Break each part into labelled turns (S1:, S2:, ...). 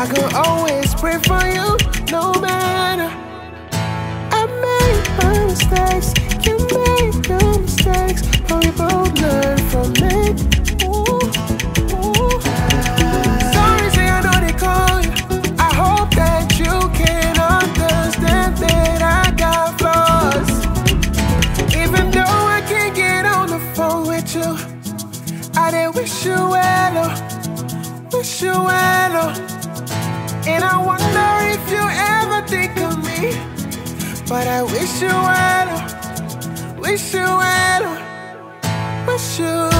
S1: I can always pray for you, no matter. I made my mistakes, you made your mistakes, but we both learn from it. Sorry, I know they call you. I hope that you can understand that I got flaws. Even though I can't get on the phone with you, I did wish you well, oh, wish you well, oh. And I wonder if you ever think of me. But I wish you well, wish you well, wish you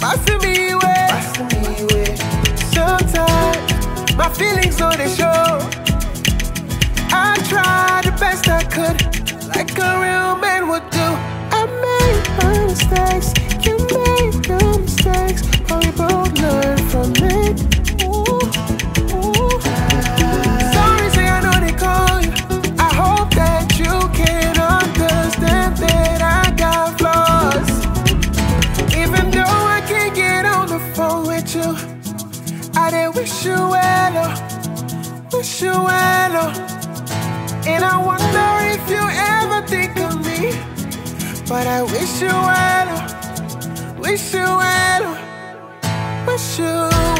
S1: Not me away. Sometimes my feelings don't show. I tried the best I could, like a real man would do. I made my mistakes, oh. And I wonder if you ever think of me. But I wish you well, wish you well, wish you well.